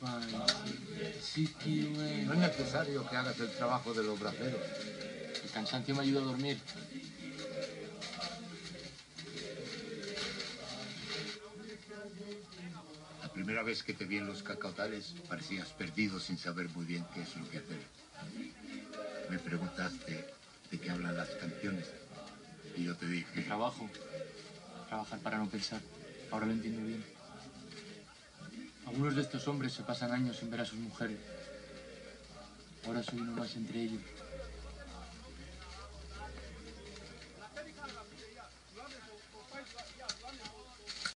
No es necesario que hagas el trabajo de los braceros. El cansancio me ayuda a dormir. La primera vez que te vi en los cacautales parecías perdido sin saber muy bien qué es lo que hacer. Me preguntaste de qué hablan las canciones y yo te dije... Trabajo. Trabajar para no pensar. Ahora lo entiendo bien. Algunos de estos hombres se pasan años sin ver a sus mujeres. Ahora soy uno más entre ellos.